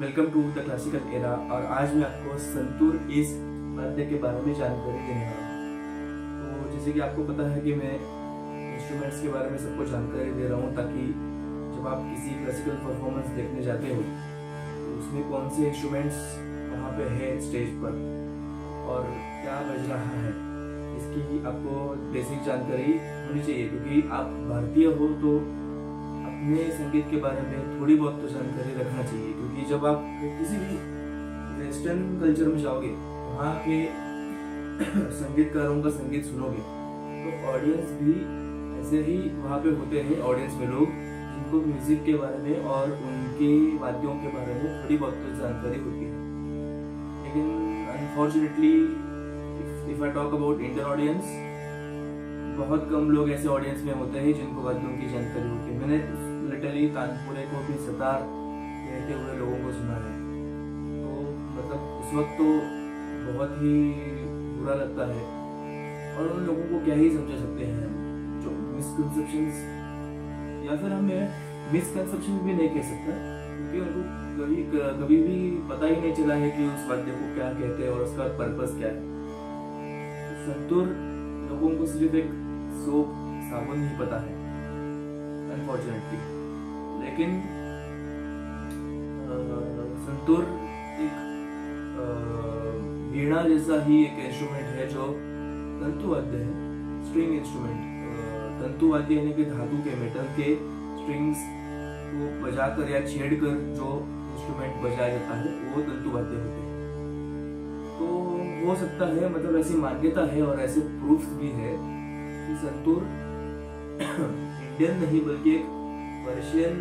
Welcome to the classical era और आज मैं आपको संतूर इस वाद्य के बारे में जानकारी देने वाला हूँ। तो जैसे कि आपको पता है कि मैं इंस्ट्रूमेंट्स के बारे में सबको जानकारी दे रहा हूँ ताकि जब आप किसी क्लासिकल परफॉर्मेंस देखने जाते हो तो उसमें कौन से इंस्ट्रूमेंट्स वहाँ पे है स्टेज पर और क्या बज रहा है, इसकी आपको बेसिक जानकारी होनी चाहिए। क्योंकि आप भारतीय हो तो अपने संगीत के बारे में थोड़ी बहुत तो जानकारी रखना चाहिए, क्योंकि जब आप किसी भी वेस्टर्न कल्चर में जाओगे, वहाँ के संगीतकारों का संगीत सुनोगे तो ऑडियंस भी ऐसे ही वहाँ पे होते हैं ऑडियंस में लोग, जिनको म्यूज़िक के बारे में और उनके वाद्यों के बारे में थोड़ी बहुत तो जानकारी होती है। लेकिन unfortunately if I talk about Indian audience बहुत कम लोग ऐसे ऑडियंस में होते हैं जिनको वाद्यों की जानकारी होती है। मैंने लिटरली तानपुरे को भी सतार कहते हुए लोगों को सुना है। तो मतलब उस वक्त तो बहुत ही बुरा लगता है। और उन लोगों को क्या ही समझा सकते हैं जो मिसकंसेप्शन या फिर हमें मिसकंसेप्शन भी नहीं कह सकता, क्योंकि उनको कभी कभी भी पता ही नहीं चला है कि उस वाद्य को क्या कहते हैं और उसका पर्पस क्या है। संतूर लोगों को सिर्फ़ एक सोप साबुन ही पता है अनफॉर्चुनेटली लेकिन संतूर एक वीणा जैसा ही एक इंस्ट्रूमेंट है जो तंतु वाद्य है स्ट्रिंग इंस्ट्रूमेंट तंतु वाद्य यानी कि धातु के मेटल के स्ट्रिंग्स को बजाकर या छेड़कर जो इंस्ट्रूमेंट बजाया जाता है, वो तंतु वाद्य होते हैं। तो हो सकता है मतलब ऐसी मान्यता है और ऐसे प्रूफ भी है कि संतूर इंडियन नहीं, बल्कि एक पर्शियन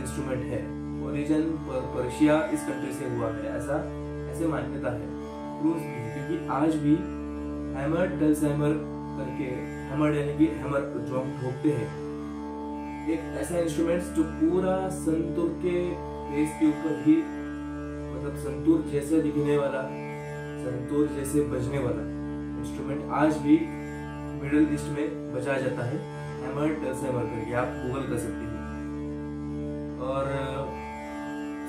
इंस्ट्रूमेंट है। ओरिजिन पर्शिया इस कंट्री से हुआ है। ऐसा, ऐसे मान्यता है। भी क्योंकि आज भी हैमर डलसैमर करके हैमर यानी कि हैमर जो हम ठोकते हैं। एक ऐसा इंस्ट्रूमेंट जो पूरा संतूर के बेस के ऊपर ही मतलब संतूर जैसे दिखने वाला, संतूर जैसे बजने वाला इंस्ट्रूमेंट आज भी मिडल ईस्ट में बजाया जाता है। हैमर डलसैमर करके, आप गूगल कर सकते हैं। और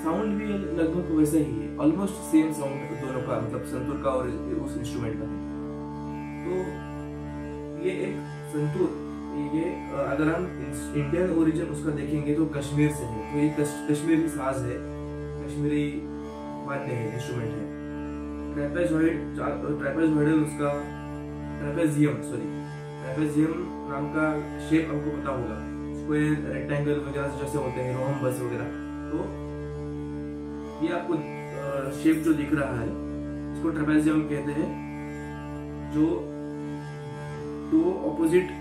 साउंड भी लगभग वैसा ही है। ऑलमोस्ट सेम साउंड दोनों का मतलब संतूर का और उस इंस्ट्रूमेंट का तो ये एक संतूर, ये अगर हम इंडियन ओरिजिन उसका देखेंगे तो कश्मीर से है। तो ये कश्मीरी साज है। कश्मीरी वाद्य है इंस्ट्रूमेंट है। ट्रेपेजॉइड, ट्रेपेजॉइडल उसका, ट्रेपेजियम सॉरी ट्रेपेजियम नाम का शेप आपको पता होगा। स्क्वायर रेक्टेंगल वगैरह जैसे होते हैं रोहम्बस वगैरह। तो ये आपको शेप जो दिख रहा है, इसको ट्रेपेजियम कहते हैं, जो दो ऑपोजिट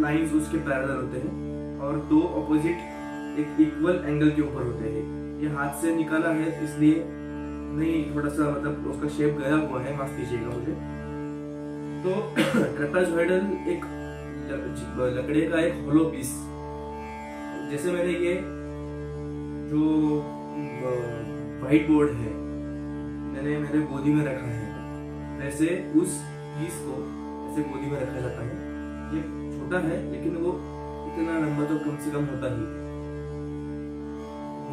लाइंस उसके पैरेलल होते हैं और दो ऑपोजिट एक इक्वल एंगल के ऊपर होते हैं। ये हाथ से निकाला है, इसलिए नहीं थोड़ा सा मतलब उसका शेप गया हुआ है, माफ़ कीजिएगा मुझे। तो ट्रेपेजॉइडल एक लकड़े का एक होलो पीस जैसे मैंने ये जो व्हाइट बोर्ड है, मैंने मेरे गोदी में रखा है। वैसे उस पीस को ऐसे गोदी में रखा जाता है। ये छोटा है, लेकिन वो इतना लंबा तो कम से कम होता ही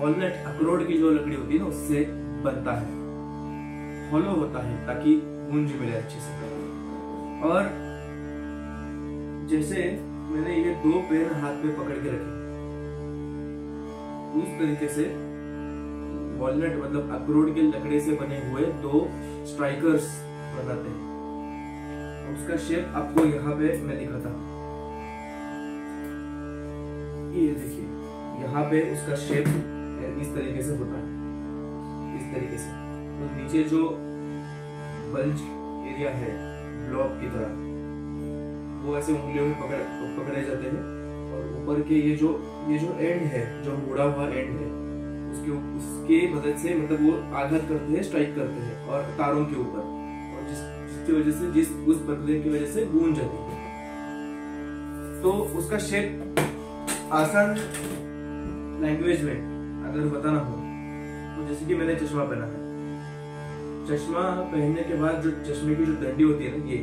वॉलनट अखरोट की जो लकड़ी होती है ना, उससे बनता है। हॉलो होता है, ताकि गूंज मिले अच्छे से। और जैसे मैंने ये दो पेन हाथ में पकड़ के रखे उस तरीके से वॉलनट मतलब अखरोट के लकड़े से बने हुए दो स्ट्राइकर्स बनाते हैं। उसका शेप आपको यहाँ पे मैं दिखाता हूँ। ये देखिए, यहाँ पे उसका शेप इस तरीके से होता है। इस तरीके से। तो नीचे जो बल्ज एरिया है ब्लॉक की तरह, वो ऐसे उंगलियों में पकड़ पकड़े जाते हैं। और ऊपर के ये जो ये जो एंड है, जो मुड़ा हुआ एंड है, उसके उसके मदद से मतलब वो आघात करते हैं स्ट्राइक करते हैं, और तारों के ऊपर। और जिस, जिसकी वजह से, जिस, उस बदले की वजह से गूंज जाती है। तो उसका शेप आसान लैंग्वेज में अगर बताना हो तो जैसे कि मैंने चश्मा पहना है। चश्मा पहनने के बाद जो चश्मे की जो डंडी होती है ना, ये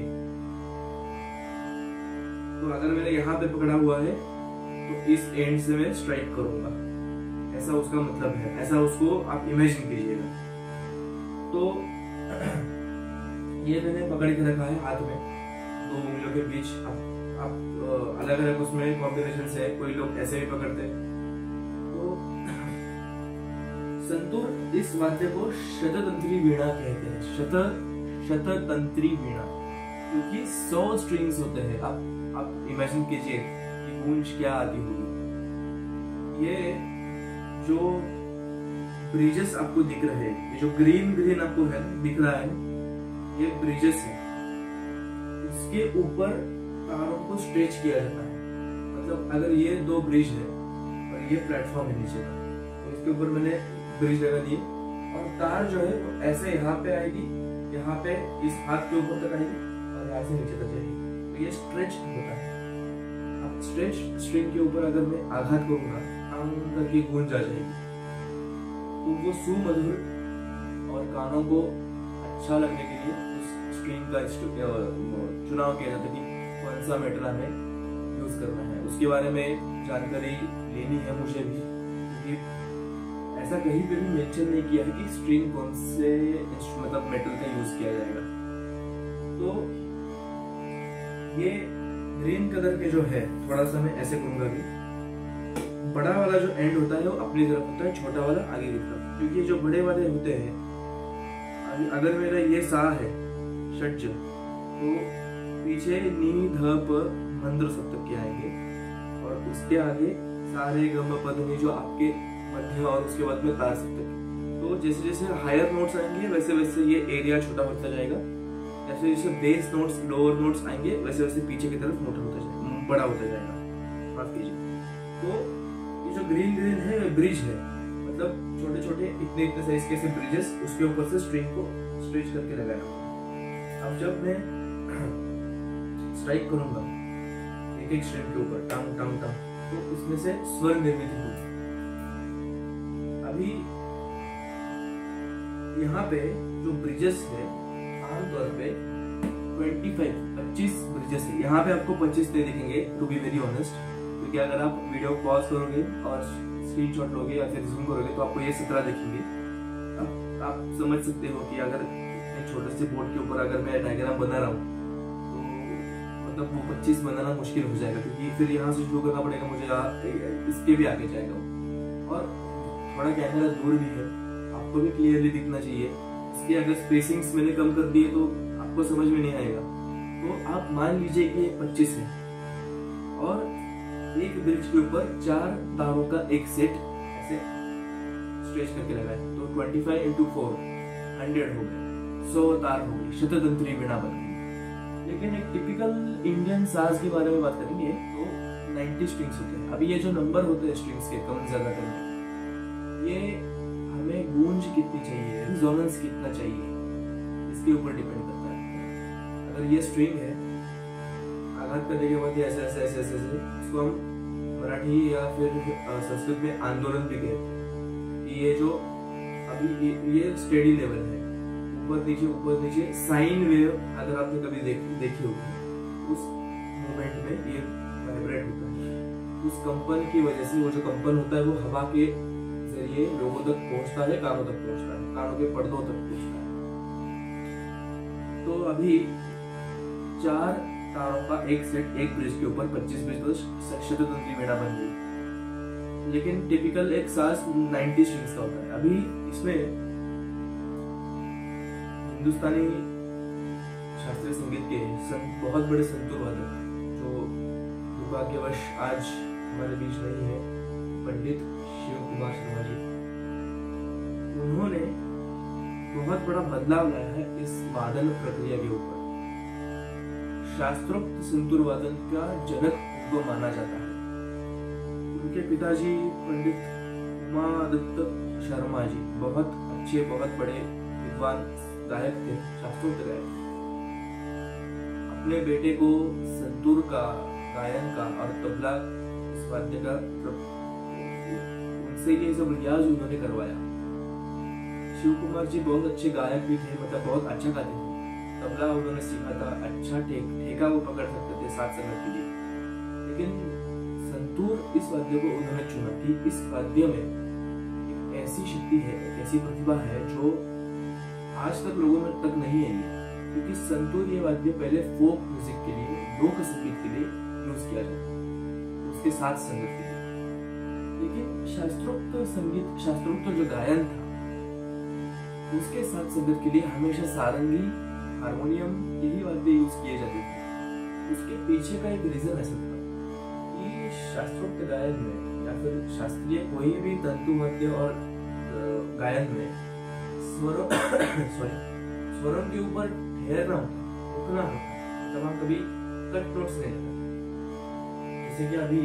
तो अगर मैंने यहाँ पे पकड़ा हुआ है तो इस एंड से मैं स्ट्राइक करूँगा। ऐसा उसका मतलब है। ऐसा उसको आप इमेजिन कीजिएगा। तो ये मैंने पकड़ के रखा है हाथ में। दो उंगलियों के बीच आप, आप अलग अलग उसमें कॉम्बिनेशन है कोई लोग ऐसे भी पकड़ते हैं। तो संतूर इस वाद्य को शततंत्री वीणा कहते हैं। शत शततंत्री वीणा। क्योंकि सौ स्ट्रिंग्स होते हैं। आप आप इमेजिन कीजिए। गूंज क्या आती होगी? ये जो ब्रिजेस आपको दिख रहे हैं, ये जो ग्रीन ग्रीन आपको है, दिख रहा है, ये ब्रिजेस है। इसके ऊपर तारों को स्ट्रेच किया जाता है। मतलब अगर ये दो ब्रिज है, और ये प्लेटफॉर्म है नीचे का तो इसके ऊपर मैंने ब्रिज लगा दिए। और तार जो है, वो ऐसे यहाँ पे आएगी, यहाँ पे इस हाथ के ऊपर तक आएगी, और यहाँ से नीचे तक जाएगी। तो ये स्ट्रेच होता है। स्ट्रेच स्ट्रिंग के ऊपर अगर मैं आघात करूँगा आम करके गूंज आ जाएगी। वो सुमधुर और कानों को अच्छा लगने के लिए उस स्ट्रिंग का चुनाव किया जाता है कि कौन सा मेटल हमें यूज़ करना है। उसके बारे में जानकारी लेनी है मुझे भी। क्योंकि ऐसा कहीं पे भी मेंशन नहीं किया है कि स्ट्रिंग कौन से मतलब मेटल का यूज़ किया जाएगा। तो ये ग्रीन कलर के जो है थोड़ा सा मैं ऐसे करूँगा भी बड़ा वाला जो एंड होता है, वो अपनी तरफ़ होता है, छोटा वाला आगे की तरफ़। क्योंकि जो बड़े वाले होते हैं अगर मेरा ये सा है षट तो पीछे नी, ध, प मंत्र सप्तक के आएँगे। और उसके आगे सारे गम, पद जो आपके मध्य और उसके बाद में तार सप्तक तो जैसे जैसे हायर नोट्स आएँगे वैसे वैसे ये एरिया छोटा होता जाएगा। जैसे जैसे बेस नोट्स लोअर नोट्स आएँगे, वैसे वैसे पीछे की तरफ़ मोटा होता जाएगा, बड़ा होता जाएगा। माफ़ कीजिए। तो ये जो ग्रीन ग्रीन है ब्रिज है। मतलब छोटे छोटे इतने इतने साइज़ के ऐसे ब्रिजेस उसके ऊपर से स्ट्रिंग को स्ट्रेच करके लगाया अब जब मैं स्ट्राइक करूँगा, एक एक स्ट्रिंग के ऊपर, टंग टंग टंग तो इसमें से स्वर निर्मित होगी। अभी यहाँ पे जो ब्रिजेस है आमतौर पे 25 25 ब्रिजेस है यहाँ पे आपको 25 दे दिखेंगे टू बी वेरी ऑनेस्ट क्योंकि अगर आप वीडियो पॉज करोगे और स्क्रीनशॉट लोगे या फिर जूम करोगे तो आपको ये सत्रह दिखेंगे। अब आप समझ सकते हो कि अगर छोटे से बोर्ड के ऊपर अगर मैं डायग्राम बना रहा हूँ तो मतलब वो पच्चीस बनाना मुश्किल हो जाएगा। क्योंकि फिर यहाँ से शुरू करना पड़ेगा मुझे इसके भी आगे जाएगा। और थोड़ा कैमरा दूर भी है। आपको भी क्लियरली दिखना चाहिए। इसकी अगर स्पेसिंग्स मैंने कम कर दिए तो आपको समझ में नहीं आएगा। तो आप मान लीजिए कि ये पच्चीस है। और एक ब्रिज के ऊपर चार तारों का एक सेट ऐसे स्ट्रेच करके लगाए तो twenty five into four hundred हो गए सौ तार हो गई शततंत्री वीणा बन गई लेकिन एक टिपिकल इंडियन साज के बारे में बात करेंगे तो 90 स्ट्रिंग्स होते हैं। अभी ये जो नंबर होते हैं स्ट्रिंग्स के, कम ज़्यादा करने कितनी चाहिए? रिजोनेंस कितना चाहिए? इसके ऊपर डिपेंड करता है। अगर ये स्ट्रिंग है आघात करने के बाद ऐसे ऐसे ऐसे ऐसे इसको हम मराठी या फिर संस्कृत में आंदोलन भी कहते हैं। ये जो अभी ये, ये स्टेडी लेवल है ऊपर नीचे ऊपर नीचे साइन वेव अगर आपने कभी देख, देखी होगी उस मोमेंट में ये वाइब्रेट होता है। उस कंपन की वजह से वो जो कंपन होता है वो हवा के ज़रिए लोगों तक पहुँचता है कानों तक पहुँचता है कानों के पर्दों तक पहुँचता है। तो अभी चार तारों का एक सेट एक ब्रिज के ऊपर 25 ब्रिज पर शततंत्री मेड़ा बन गई। लेकिन टिपिकल एक सास 90 स्ट्रिंग्स का होता है। अभी इसमें हिंदुस्तानी शास्त्रीय संगीत के सं, बहुत बड़े संतूर वादक जो दुर्भाग्यवश आज हमारे बीच नहीं है। पंडित शिव कुमार शर्मा जी उन्होंने बहुत बड़ा बदलाव लाया है इस वादन प्रक्रिया के ऊपर। शास्त्रोक्त सिंदूर वादन का जनक उनको माना जाता है। उनके पिताजी पंडित उमादत्त शर्मा जी बहुत अच्छे, बहुत बड़े विद्वान गायक थे, शास्त्रोक्त गायक अपने बेटे को संतूर का गायन का और तबला इस वाद्य का से ये सब रियाज उन्होंने करवाया। शिव कुमार जी बहुत अच्छे गायक भी थे मतलब बहुत अच्छा गाते थे। तबला उन्होंने सीखा था अच्छा ठेक ठेका वो पकड़ सकते थे सात समय के लिए। लेकिन संतूर इस वाद्य को उन्होंने चुना कि इस वाद्य में एक ऐसी शक्ति है, एक ऐसी प्रतिभा है जो आज तक लोगों में तक नहीं आई है। क्योंकि संतूर ये वाद्य पहले फोक म्यूज़िक के लिए, लोक संगीत के लिए यूज़ किया जाता उसके साथ संगत के लेकिन शास्त्रोक्त संगीत, शास्त्रोक्त जो गायन था, उसके साथ संगत के लिए हमेशा सारंगी, हारमोनियम, यही वाद्य यूज़ किए जाते थे। उसके पीछे का एक रीजन ऐसा था कि शास्त्रोक्त गायन में या फिर शास्त्रीय कोई भी तंतु वाद्य और गायन में स्वरों सॉरी स्वरों के ऊपर ठहरना होता, रुकना होता जब हम कभी कट नोट्स नहीं जैसे कि अभी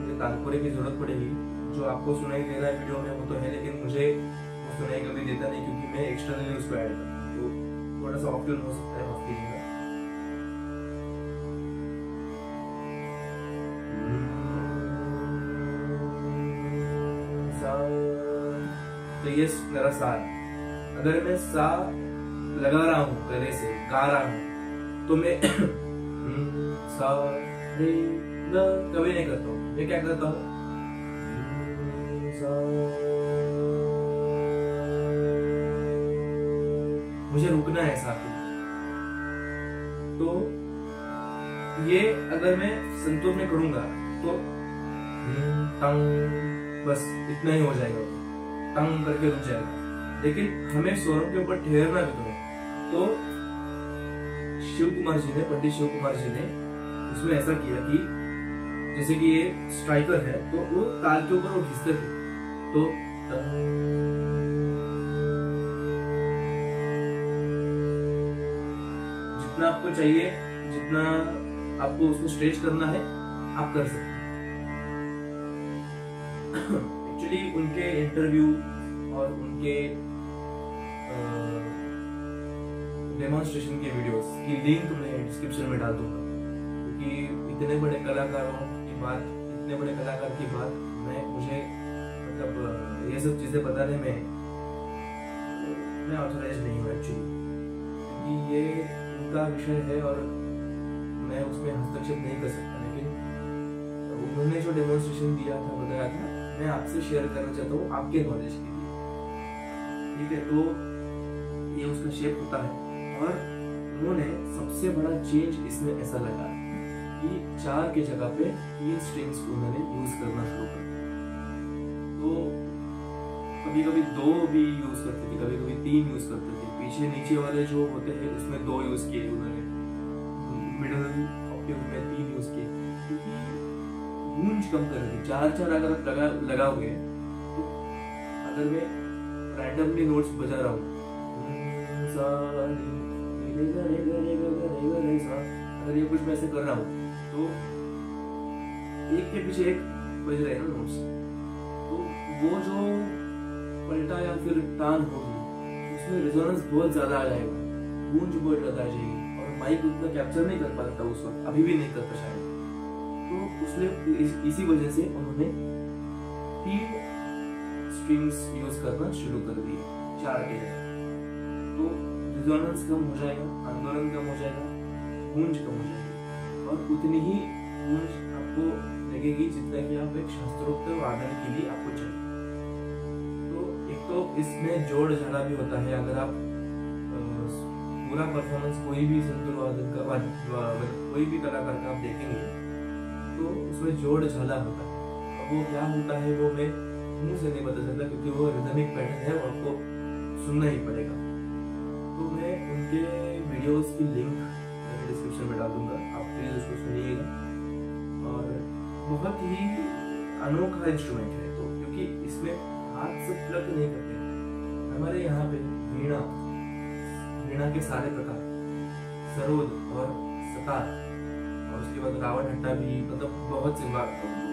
मुझे तालपुरे की ज़रूरत पड़ेगी जो आपको सुनाई दे रहा है वीडियो में, वो तो है, लेकिन मुझे वो सुनाई कभी देता नहीं क्योंकि मैं एक्सटर्नली उसको ऐड करता तो थोड़ा सा ऑफ़ हो सकता है माफ़ कीजिएगा तो ये मेरा सा अगर मैं सा लगा रहा हूँ गले से, गा रहा हूँ तो मैं सा रे कभी नहीं करता हूँ। मैं क्या करता हूँ? मुझे रुकना है साथ तो ये अगर मैं संतूर में करूँगा तो टंग, बस इतना ही हो जाएगा। टंग करके रुक जाएगा। लेकिन हमें स्वरों के ऊपर ठहरना भी तो है। तो शिव कुमार जी ने, पंडित शिव कुमार जी ने उसमें ऐसा किया कि जैसे कि ये स्ट्राइकर है तो वो ताल के ऊपर वो घिसते थे। तो जितना आपको चाहिए, जितना आपको उसको स्ट्रेच करना है, आप कर सकते एक्चुअली उनके इंटरव्यू और उनके डेमोन्स्ट्रेशन के वीडियोस की लिंक मैं डिस्क्रिप्शन में डाल दूँगा। क्योंकि इतने बड़े कलाकारों की बात इतने बड़े कलाकार की बात मैं, मुझे मतलब ये सब चीज़ें बताने में मैं ऑथोराइज नहीं हूँ एक्चुअली क्योंकि ये उनका विषय है और मैं उसमें हस्तक्षेप नहीं कर सकता, लेकिन उन्होंने जो डेमोन्स्ट्रेशन दिया था, बताया था, मैं आपसे शेयर करना चाहता हूँ आपके नॉलेज के लिए। ठीक है? तो ये उसका शेप होता है। और उन्होंने सबसे बड़ा चेंज इसमें ऐसा लगा कि चार के जगह पे तीन स्ट्रिंग्स को उन्होंने यूज़ करना शुरू कर तो कभी कभी दो भी यूज़ करते थे कभी कभी तीन यूज़ करते थे। पीछे नीचे वाले जो होते हैं, उसमें दो यूज़ किए उन्होंने मिडल में तीन यूज़ किए। क्योंकि कम कर रही चार चार अगर आप लगा, लगाओगे तो अगर मैं रैंडमली नोट्स बजा रहा हूँ अगर ये कुछ मैं ऐसे कर रहा हूँ तो एक के पीछे एक बज रहे हैं नोट्स वो जो पलटा या फिर टान होगी उसमें रेजोनेंस बहुत ज़्यादा आ जाएगा। गूंज बहुत ज़्यादा आ जाएगी और माइक उतना कैप्चर नहीं कर पाता उस वक्त अभी भी नहीं करता शायद। तो उसने इस, इसी वजह से उन्होंने तीन स्ट्रिंग्स यूज़ करना शुरू कर दिए चार के तो रिजोनेंस कम हो जाएगा आंदोलन कम हो जाएगा गूंज कम हो जाएगी। और उतनी ही गूंज आपको लगेगी जितना कि आप एक शास्त्रोक्त वादन के लिए आपको चाहिए। तो इसमें जोड़ झाला भी होता है, अगर आप पूरा परफॉर्मेंस कोई भी संतुल वादन का कोई भी कलाकार का आप देखेंगे तो उसमें जोड़ झाला होता है। अब वो क्या होता है, वो मैं मुँह से नहीं बता सकता, क्योंकि वो रिदमिक पैटर्न है और आपको सुनना ही पड़ेगा। तो मैं उनके वीडियोस की लिंक डिस्क्रिप्शन में डाल दूँगा, आप प्लीज़ उसको सुनिएगा। और बहुत ही अनोखा इंस्ट्रूमेंट है तो क्योंकि इसमें हाथ से प्लग नहीं करते। हमारे यहाँ पे वीणा वीणा के सारे प्रकार, सरोद और सतार, और उसके बाद रावण हट्टा भी मतलब बहुत से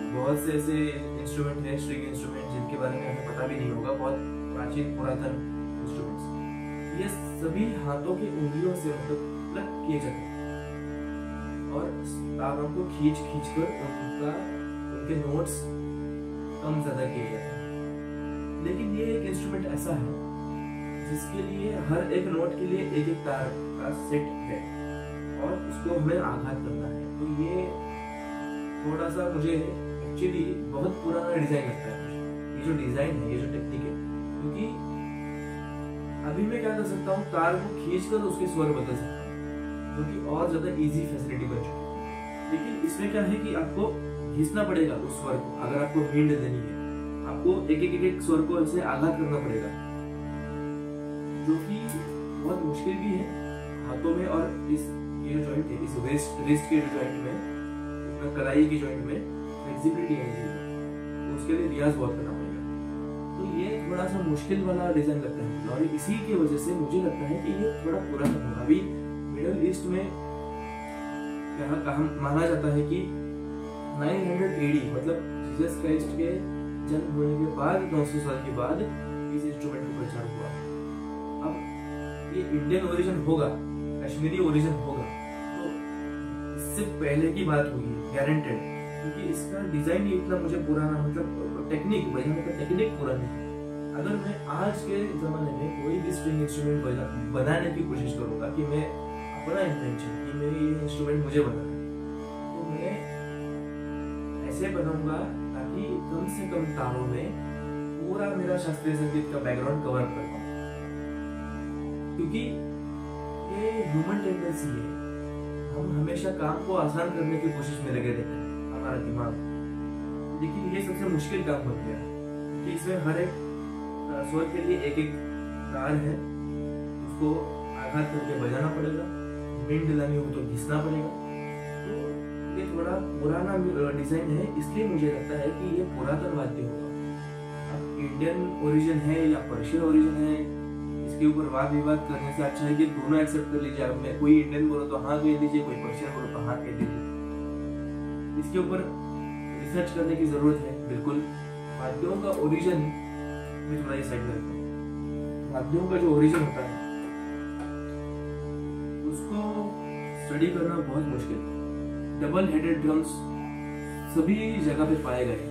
बहुत से ऐसे इंस्ट्रूमेंट है स्ट्रिंग इंस्ट्रूमेंट जिनके बारे में हमें पता भी नहीं होगा, बहुत प्राचीन, पुरातन इंस्ट्रूमेंट्स ये सभी हाथों की उंगलियों से मतलब प्लग किए जाते हैं। और तारों को खींच खींच कर उनका, उनके नोट्स कम ज़्यादा किए जाते हैं। लेकिन ये एक इंस्ट्रूमेंट ऐसा है, जिसके लिए हर एक नोट के लिए एक एक तार का सेट है और उसको हमें आघात करना है। तो ये थोड़ा सा मुझे एक्चुअली बहुत पुराना डिज़ाइन लगता है। ये जो डिज़ाइन है, ये जो टेक्निक है, क्योंकि अभी मैं क्या कर सकता हूँ, तार को खींच कर उसके स्वर बदल सकता हूँ, जो कि और ज़्यादा इजी फैसिलिटी बन चुकी है। लेकिन इसमें क्या है कि आपको घिसना पड़ेगा उस स्वर को, अगर आपको हिंड देनी है। आपको एक एक एक स्वर को ऐसे आघात करना पड़ेगा। जो कि बहुत मुश्किल भी है हाथों में और इस ये जो जॉइंट है, इस वेस्ट रिस्ट के जॉइंट में कलाई की जॉइंट में फ्लेक्सिबिलिटी चाहिए तो उसके लिए रियाज बहुत करना पड़ेगा। तो ये थोड़ा सा मुश्किल वाला डिज़ाइन लगता है और इसी की वजह से मुझे लगता है कि ये थोड़ा पुराना होगा अभी मिडल ईस्ट में कहा माना जाता है कि 900 एडी मतलब जीसस क्राइस्ट के जन्म होने के बाद 900 साल के बाद इस इंस्ट्रूमेंट का प्रचार हुआ। अब ये इंडियन ओरिजिन होगा कश्मीरी ओरिजिन होगा। तो इससे पहले की बात हुई है गारंटेड क्योंकि इसका डिज़ाइन ही इतना मुझे पुराना मतलब टेक्निक बजाने का टेक्निक पुरानी है। अगर मैं आज के जमाने में कोई भी स्ट्रिंग इंस्ट्रूमेंट बनाने की कोशिश करूँगा कि मैं अपना इंटेंशन कि मेरी ये इंस्ट्रूमेंट मुझे बनाना है तो मैं ऐसे बनाऊँगा कम से कम तारों में पूरा मेरा शास्त्रीय संगीत का बैकग्राउंड कवर कर पाऊँ क्योंकि ये ह्यूमन टेंडेंसी है। हम हमेशा काम को आसान करने की कोशिश में लगे रहते हैं, हमारा दिमाग। लेकिन ये सबसे मुश्किल काम हो गया कि इसमें हर एक स्वर के लिए एक एक तार है। उसको आघात करके बजाना पड़ेगा विंड लानी हो तो घिसना पड़ेगा। तो ये थोड़ा पुराना डिज़ाइन है, इसलिए मुझे लगता है कि ये पुरातन वाद्य होगा। अब इंडियन ओरिजिन है या पर्शियन ओरिजिन है, इसके ऊपर वाद विवाद करने से अच्छा है कि दोनों एक्सेप्ट कर लीजिए। अब मैं कोई इंडियन बोलो तो हाँ कह दीजिए, कोई पर्शियन बोलो तो हाँ कह दीजिए। इसके ऊपर रिसर्च करने की ज़रूरत है, बिल्कुल। वाद्यों का ओरिजिन मैं थोड़ा साइड करता हूँ। वाद्यों का जो ओरिजिन होता है, उसको स्टडी करना बहुत मुश्किल है। डबल हेडेड ड्रम्स सभी जगह पे पाए गए।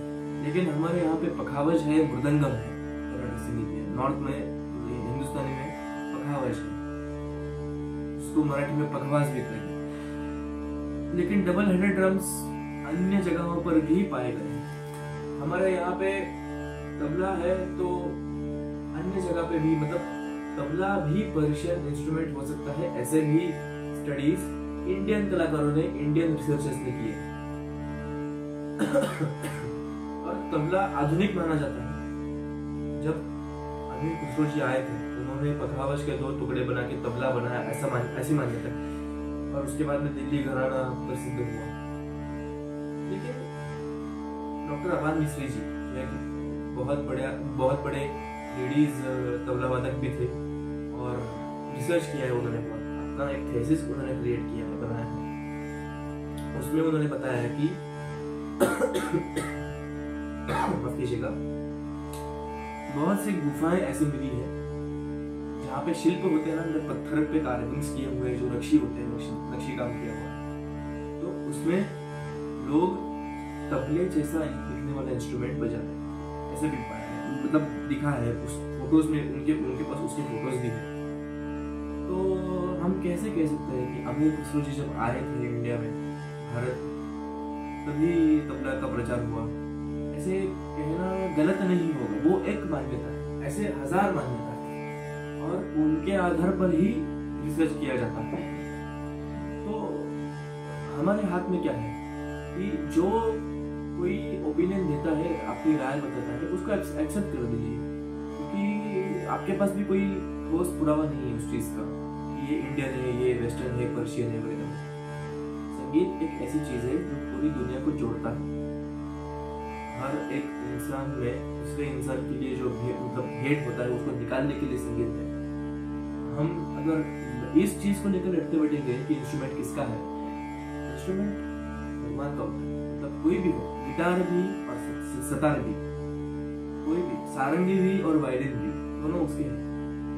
लेकिन हमारे यहाँ पे पखावज है, मृदंगम है कर्नाटक संगीत में नॉर्थ में हिंदुस्तानी में पखावज है। उसको मराठी में पखवाज भी कहते हैं लेकिन डबल हेडेड ड्रम्स अन्य जगहों पर भी पाए गए हमारे यहाँ पे तबला है तो अन्य जगह पे भी मतलब तबला भी पर्शियन इंस्ट्रूमेंट हो सकता है, ऐसे भी स्टडीज़ इंडियन कलाकारों ने इंडियन रिसर्चर्स ने किए। और तबला आधुनिक माना जाता है। जब अमीर खुसरो जी आए थे, उन्होंने पखावज के दो टुकड़े बना के तबला बनाया, ऐसा मान, ऐसी मान्यता। है और उसके बाद में दिल्ली घराना प्रसिद्ध हुआ। लेकिन डॉक्टर अबान मिश्री जी, जो एक बहुत बड़े बहुत बड़े लेडीज़ तबला वादक भी थे, और रिसर्च किया है उन्होंने। बहुत अपना एक थेसिस उन्होंने क्रिएट किया है बनाया है। उसमें उन्होंने बताया है कि बहुत सी गुफाएँ ऐसी मिली है जहाँ पे शिल्प होते हैं ना जो पत्थर पे कार्विंग्स किए हुए जो नक्शी होते हैं नक्शी, काम किया हुआ। तो उसमें लोग तबले जैसा दिखने वाला इंस्ट्रूमेंट बजाते हैं ऐसे भी पाया है। मतलब दिखा है उस फ़ोटोज़ में उनके उनके पास उसकी फ़ोटोज़ भी है तो हम कैसे कह सकते हैं कि अमीर खुसरो जी जब आए थे इंडिया में, भारत, तभी तबला का प्रचार हुआ। ऐसे कहना गलत नहीं होगा। वो एक मान्यता है, ऐसे हज़ार मान्यता है। और उनके आधार पर ही रिसर्च किया जाता है। तो हमारे हाथ में क्या है कि जो कोई ओपिनियन देता है अपनी राय बताता है, उसको एक्सेप्ट कर दीजिए। क्योंकि आपके पास भी कोई ठोस पुरावा नहीं है उस चीज़ का। ये इंडियन है ये वेस्टर्न है पर्शियन है वगैरह संगीत एक ऐसी चीज़ है जो पूरी दुनिया को जोड़ता है। हर एक इंसान में दूसरे इंसान के लिए जो मतलब हेट होता है, उसको निकालने के लिए संगीत है। हम अगर इस चीज़ को लेकर लड़ते बैठेंगे कि इंस्ट्रूमेंट किसका है इंस्ट्रूमेंट भगवान का होता है। मतलब कोई भी हो गिटार भी और सतार भी, कोई भी, सारंगी भी और वायलिन भी, दोनों उसके हैं।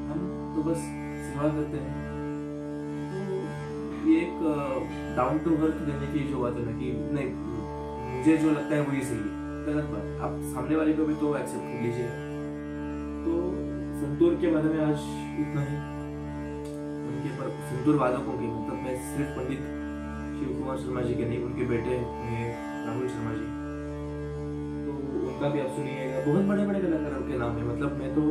हम तो बस सेवा करते हैं। ये एक डाउन टू अर्थ देने की जो बात है ना कि नहीं, मुझे जो लगता है वही सही है। गलत बात आप सामने वाले को भी तो एक्सेप्ट कर लीजिए। तो संतूर के बारे में आज इतना ही। उनके पर संतूर वादकों की मतलब मैं सिर्फ़ पंडित शिव कुमार शर्मा जी के नहीं, उनके बेटे राहुल शर्मा जी। तो उनका भी आप सुनिएगा। बहुत बड़े बड़े कलाकारों के नाम है। मतलब मैं तो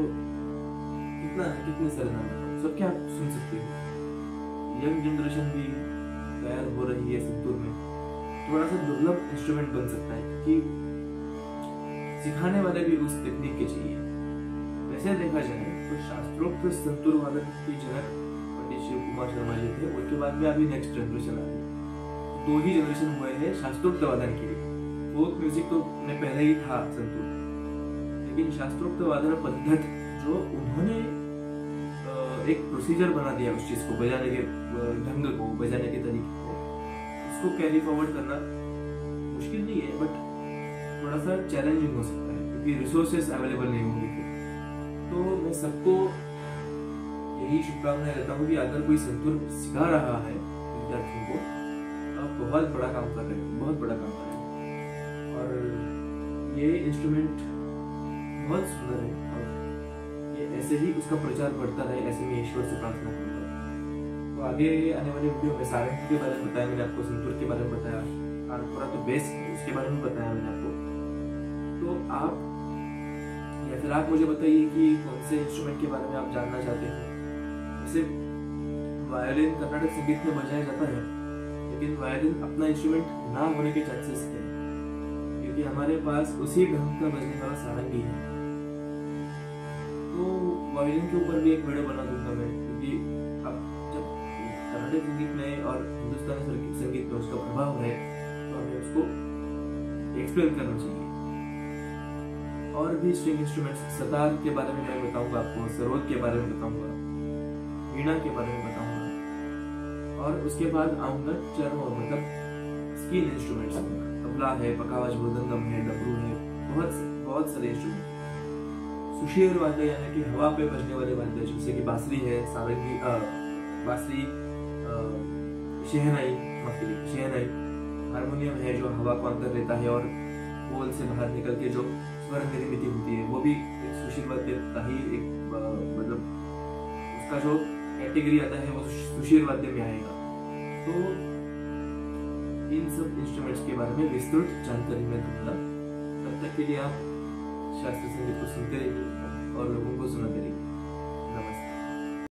कितना कितने सारे नाम सबके आप सुन सकते हो। यंग जनरेशन भी तैयार हो रही है संतूर में। थोड़ा सा दुर्लभ इंस्ट्रूमेंट बन सकता है क्योंकि सिखाने वाले भी उस टेक्निक के चाहिए। वैसे देखा जाए तो शास्त्रोक्त संतूर वादन की जनक पंडित शिव कुमार शर्मा जी थे, उनके बाद में अभी नेक्स्ट जनरेशन आ गई। दो ही जनरेशन हुए हैं शास्त्रोक्त वादन के लिए। फोक म्यूज़िक तो ने पहले ही था संतूर। लेकिन शास्त्रोक्त वादन पद्धत जो उन्होंने एक प्रोसीजर बना दिया उस चीज़ को, बजाने के ढंग को, बजाने के तरीके को। उसको कैरी फॉरवर्ड करना मुश्किल नहीं है बट थोड़ा सा चैलेंजिंग हो सकता है, क्योंकि रिसोर्सेस अवेलेबल नहीं होंगे तो मैं सबको यही शुभकामनाएँ देता हूँ कि अगर कोई संतूर सिखा रहा है विद्यार्थियों को, आप बहुत बड़ा काम कर रहे हो, बहुत बड़ा काम कर रहे हो। और ये इंस्ट्रूमेंट बहुत सुंदर है और ऐसे ही उसका प्रचार बढ़ता रहे, ऐसे में ईश्वर से प्रार्थना करूँगा तो आगे आने वाले वीडियो में सारंग के बारे में बताया मैंने आपको संतूर के बारे में बताया, और पूरा तो बेस उसके बारे में बताया मैंने आपको। तो आप, या फिर आप मुझे बताइए कि कौन से इंस्ट्रूमेंट के बारे में आप जानना चाहते हैं। जैसे वायोलिन कर्नाटक संगीत में बजाया जाता है, लेकिन वायोलिन अपना इंस्ट्रूमेंट ना होने के चांसेस है? क्योंकि हमारे पास उसी ढंग का बजने वाला सारंगी है। तो वायोलिन के ऊपर भी एक वीडियो बना दूँगा मैं, क्योंकि अब जब कर्नाटक संगीत में और हिंदुस्तानी संगीत में उसका प्रभाव है तो हमें उसको एक्सप्लेन करना चाहिए। और भी स्ट्रिंग इंस्ट्रूमेंट्स सतार के बारे में मैं बताऊँगा आपको, सरोद के बारे में बताऊँगा, वीणा के बारे में बताऊँगा, और उसके बाद आऊँगा चर्म मतलब स्किन इंस्ट्रूमेंट्स तबला है, पकावाज मृदंगम है डबरू है, बहुत बहुत सारे इंस्ट्रूमेंट सुशीर वाद्य यानी कि हवा पे बजने वाले वाद्य जैसे कि बांसुरी है, सारंगी बांसुरी शहनाई माफ़ शहनाई, हारमोनियम है जो हवा को अंदर लेता है और पोल से बाहर निकल के जो स्वर निर्मित होती है, वो भी एक सुशील वाद्य का ही एक मतलब उसका जो कैटेगरी आता है, वो सुशील वाद्य में आएगा। तो इन सब इंस्ट्रूमेंट्स के बारे में विस्तृत जानकारी मैं दूँगा। तब तक के लिए आप शास्त्रीय संगीत को सुनते रहिए और लोगों को सुनाते रहिए।